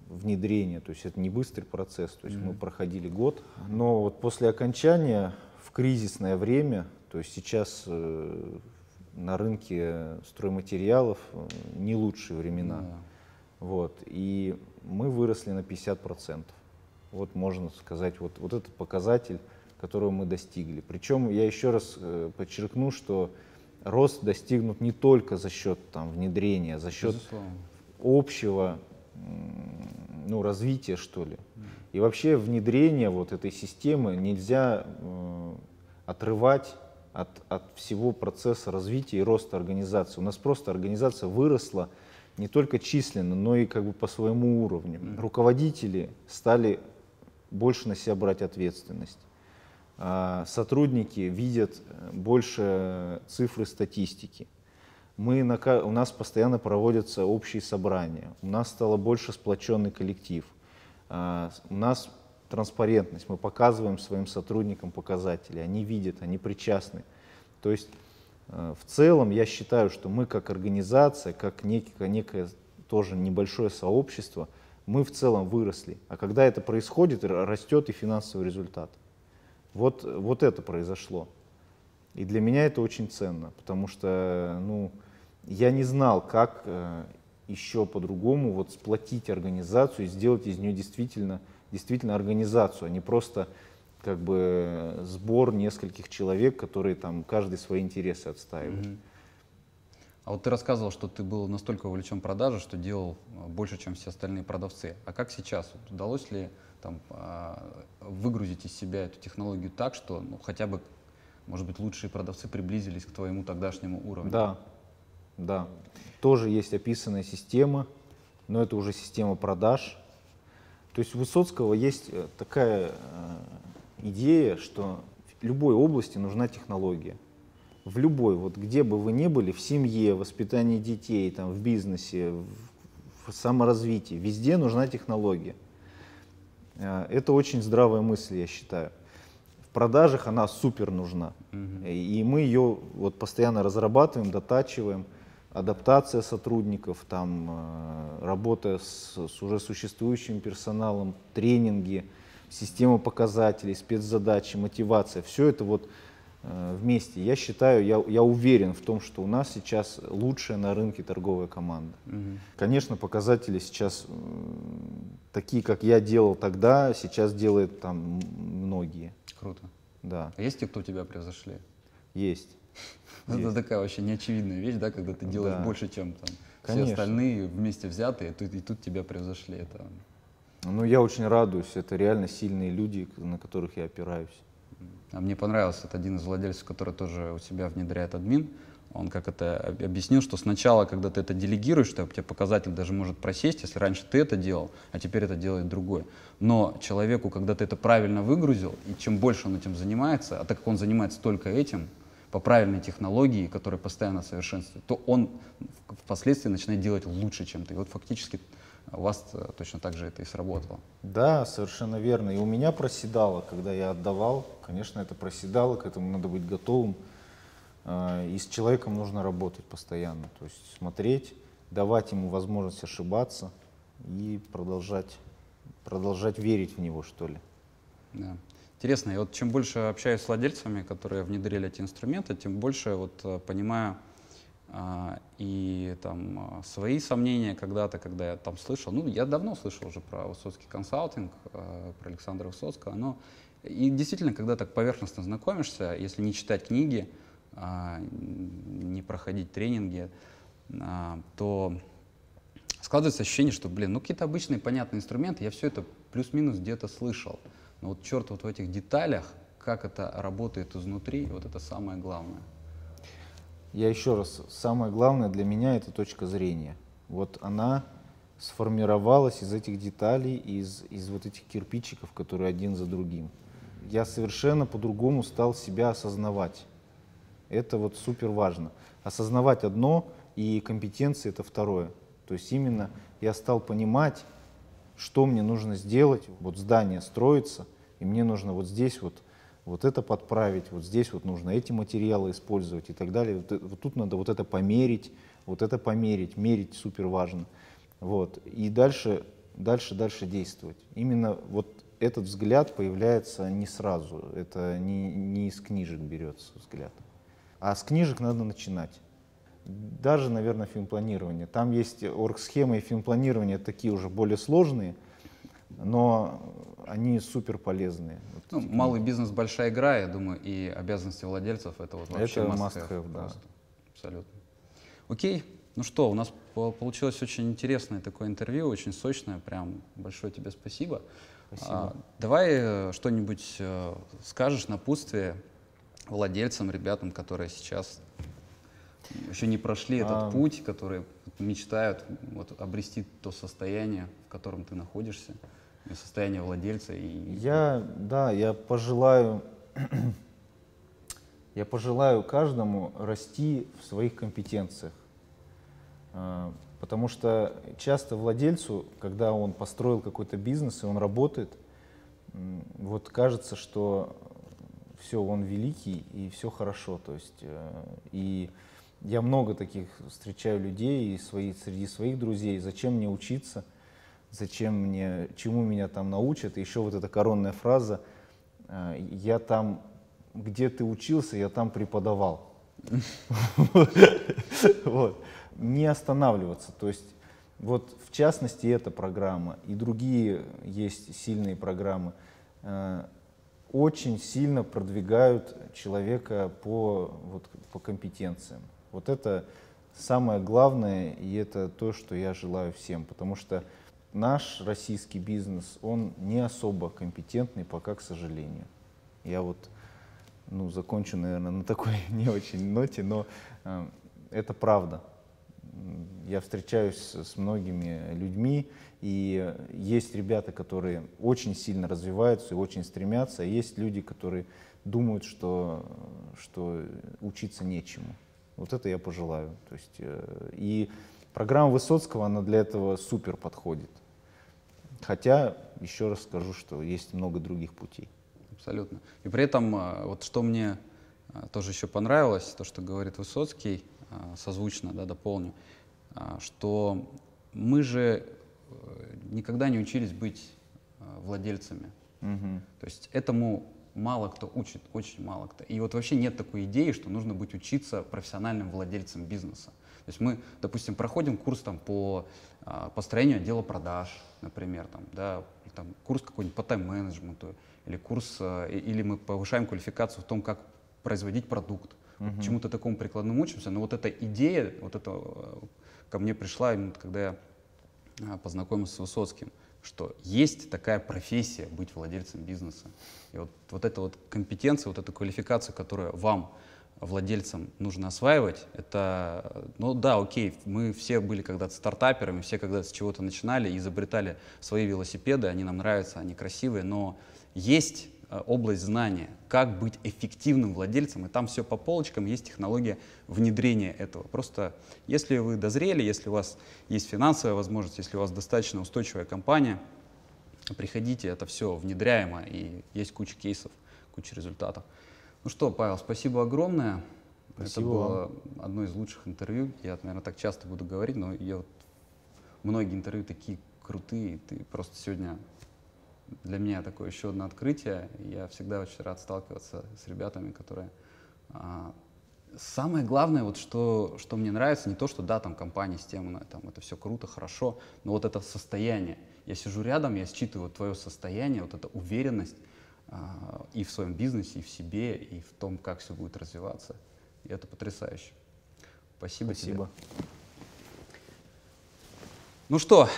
внедрения, то есть это не быстрый процесс, то есть mm. мы проходили год, но вот после окончания в кризисное время, то есть сейчас э, на рынке стройматериалов э, не лучшие времена, mm. вот, и мы выросли на 50%. Вот можно сказать, вот, вот этот показатель которого мы достигли. Причем я еще раз э, подчеркну, что рост достигнут не только за счет там, внедрения, за счет Безусловно. общего ну, развития, что ли. И вообще внедрение вот этой системы нельзя э, отрывать от, от всего процесса развития и роста организации. У нас просто организация выросла не только численно, но и как бы по своему уровню. Руководители стали больше на себя брать ответственность. А, сотрудники видят э, больше цифры статистики. Мы у нас постоянно проводятся общие собрания, у нас стало больше сплоченный коллектив, а, у нас транспарентность, мы показываем своим сотрудникам показатели, они видят, они причастны. То есть э, в целом я считаю, что мы как организация, как некое, некое тоже небольшое сообщество, мы в целом выросли. А когда это происходит, растет и финансовый результат. Вот, вот это произошло. И для меня это очень ценно, потому что ну, я не знал, как э, еще по-другому вот сплотить организацию и сделать из нее действительно, действительно организацию, а не просто как бы сбор нескольких человек, которые там каждый свои интересы отстаивают. Mm-hmm. А вот ты рассказывал, что ты был настолько увлечен продажей, что делал э, больше, чем все остальные продавцы. А как сейчас? Удалось ли там, а, выгрузить из себя эту технологию так, что ну, хотя бы, может быть, лучшие продавцы приблизились к твоему тогдашнему уровню? Да, да. Тоже есть описанная система, но это уже система продаж. То есть у Высоцкого есть э, такая э, идея, что в любой области нужна технология. В любой, вот где бы вы ни были, в семье, воспитании детей, там, в бизнесе, в саморазвитии, везде нужна технология. Э, это очень здравая мысль, я считаю. В продажах она супер нужна. Угу. И мы ее вот постоянно разрабатываем, дотачиваем. Адаптация сотрудников, там, э, работа с, с уже существующим персоналом, тренинги, система показателей, спецзадачи, мотивация. Все это вот вместе. Я считаю, я, я уверен в том, что у нас сейчас лучшая на рынке торговая команда. Угу. Конечно, показатели сейчас такие, как я делал тогда, сейчас делают там многие. Круто. Да. А есть те, кто тебя превзошли? Есть. Это есть. такая вообще неочевидная вещь, да, когда ты делаешь да. больше, чем там Конечно. все остальные вместе взятые, и тут, и тут тебя превзошли. Это... Ну, я очень радуюсь. Это реально сильные люди, на которых я опираюсь. А мне понравился это один из владельцев, который тоже у себя внедряет админ. Он как это объяснил, что сначала, когда ты это делегируешь, что у тебя показатель даже может просесть, если раньше ты это делал, а теперь это делает другой. Но человеку, когда ты это правильно выгрузил, и чем больше он этим занимается, а так как он занимается только этим, по правильной технологии, которая постоянно совершенствует, то он впоследствии начинает делать лучше, чем ты. И вот фактически у вас э, точно так же это и сработало. Да, совершенно верно. И у меня проседало, когда я отдавал, конечно, это проседало, к этому надо быть готовым. А, и с человеком нужно работать постоянно, то есть смотреть, давать ему возможность ошибаться и продолжать, продолжать верить в него, что ли. Да. Интересно, я вот чем больше общаюсь с владельцами, которые внедрили эти инструменты, тем больше вот э, понимаю и там а, свои сомнения когда-то, когда я там слышал, ну я давно слышал уже про Высоцкий консалтинг, а, про Александра Высоцкого, но и действительно, когда так поверхностно знакомишься, если не читать книги, а, не проходить тренинги, а, то складывается ощущение, что, блин, ну какие-то обычные понятные инструменты, я все это плюс-минус где-то слышал. Но вот черт вот в этих деталях, как это работает изнутри, вот это самое главное. Я еще раз, самое главное для меня это точка зрения. Вот она сформировалась из этих деталей, из, из вот этих кирпичиков, которые один за другим. Я совершенно по-другому стал себя осознавать. Это вот супер важно. Осознавать одно и компетенции это второе. То есть именно я стал понимать, что мне нужно сделать. Вот здание строится, и мне нужно вот здесь вот, вот это подправить, вот здесь вот нужно эти материалы использовать и так далее. Вот, вот тут надо вот это померить, вот это померить. Мерить супер важно. Вот. И дальше, дальше, дальше действовать. Именно вот этот взгляд появляется не сразу. Это не, не из книжек берется взгляд. А с книжек надо начинать. Даже, наверное, финпланирование. Там есть оргсхемы и финпланирование такие уже более сложные, но они супер полезные. Ну, малый бизнес большая игра, я думаю, и обязанности владельцев это вот вообще это must have, have да. Абсолютно. Окей, ну что, у нас получилось очень интересное такое интервью, очень сочное, прям большое тебе спасибо. Спасибо. А, давай э, что-нибудь э, скажешь, напутствие владельцам, ребятам, которые сейчас еще не прошли этот а... путь, которые мечтают вот, обрести то состояние, в котором ты находишься, состояние владельца. И... Я, да, я пожелаю, я пожелаю каждому расти в своих компетенциях. А, потому что часто владельцу, когда он построил какой-то бизнес и он работает, вот кажется, что все, он великий и все хорошо. То есть, э, и я много таких встречаю людей и свои, среди своих друзей. Зачем мне учиться? Зачем мне, чему меня там научат? И еще вот эта коронная фраза, э, я там, где ты учился, я там преподавал. Не останавливаться. То есть вот в частности эта программа и другие есть сильные программы э, очень сильно продвигают человека по, вот, по компетенциям. Вот это самое главное, и это то, что я желаю всем, потому что наш российский бизнес, он не особо компетентный пока, к сожалению. Я вот ну, закончу, наверное, на такой не очень ноте, но э, это правда. Я встречаюсь с многими людьми, и есть ребята, которые очень сильно развиваются и очень стремятся, а есть люди, которые думают, что, что учиться нечему. Вот это я пожелаю. То есть, э, и программа Высоцкого, она для этого супер подходит. Хотя, еще раз скажу, что есть много других путей. Абсолютно. И при этом, э, вот что мне э, тоже еще понравилось, то, что говорит Высоцкий, созвучно, да, дополню, что мы же никогда не учились быть владельцами. Угу. То есть этому мало кто учит, очень мало кто. И вот вообще нет такой идеи, что нужно быть учиться профессиональным владельцем бизнеса. То есть мы, допустим, проходим курс там, по а, построению отдела продаж, например, там, да, там, курс какой-нибудь по тайм-менеджменту, или курс, а, или мы повышаем квалификацию в том, как производить продукт. Uh-huh. Вот чему-то такому прикладному учимся, но вот эта идея, вот это а, ко мне пришла, когда я познакомился с Высоцким что есть такая профессия быть владельцем бизнеса. И вот, вот эта вот компетенция, вот эта квалификация, которую вам, владельцам, нужно осваивать, это, ну да, окей, мы все были когда-то стартаперами, все когда-то с чего-то начинали, изобретали свои велосипеды, они нам нравятся, они красивые, но есть э, область знания, как быть эффективным владельцем, и там все по полочкам, есть технология внедрения этого. Просто если вы дозрели, если у вас есть финансовая возможность, если у вас достаточно устойчивая компания, приходите, это все внедряемо, и есть куча кейсов, куча результатов. Ну что, Павел, спасибо огромное. Спасибо это было одно из лучших интервью. Я, наверное, так часто буду говорить, но я вот, многие интервью такие крутые. Ты просто сегодня для меня такое еще одно открытие. Я всегда очень рад сталкиваться с ребятами, которые... А, самое главное, вот что, что мне нравится, не то, что да, там компания, система, там, это все круто, хорошо, но вот это состояние. Я сижу рядом, я считываю твое состояние, вот эта уверенность и в своем бизнесе, и в себе, и в том, как все будет развиваться. И это потрясающе. Спасибо, Спасибо. тебе. Ну что,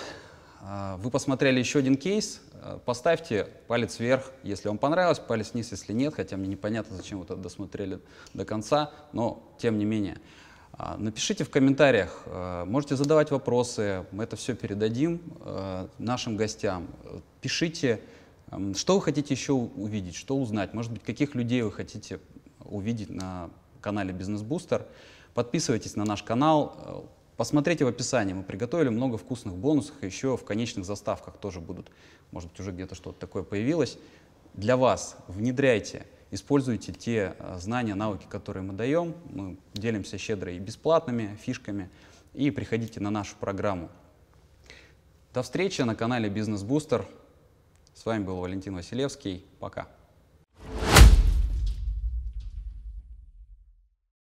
а, вы посмотрели еще один кейс. А, поставьте палец вверх, если вам понравилось, палец вниз, если нет, хотя мне непонятно, зачем вы это досмотрели до конца, но тем не менее. А, напишите в комментариях, можете задавать вопросы, мы это все передадим нашим гостям. Пишите, что вы хотите еще увидеть, что узнать, может быть, каких людей вы хотите увидеть на канале Бизнес Бустер. Подписывайтесь на наш канал, Посмотрите в описании, мы приготовили много вкусных бонусов, еще в конечных заставках тоже будут, может быть, уже где-то что-то такое появилось. Для вас внедряйте, используйте те э, знания, навыки, которые мы даем. Мы делимся щедро и бесплатными фишками. И приходите на нашу программу. До встречи на канале Бизнес Бустер. С вами был Валентин Василевский. Пока.